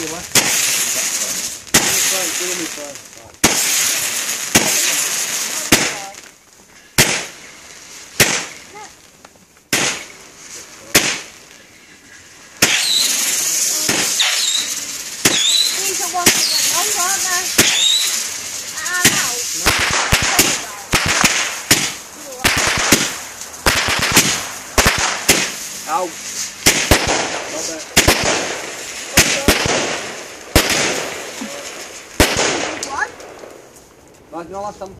nhiều quá đi cho đây Nós não lançamos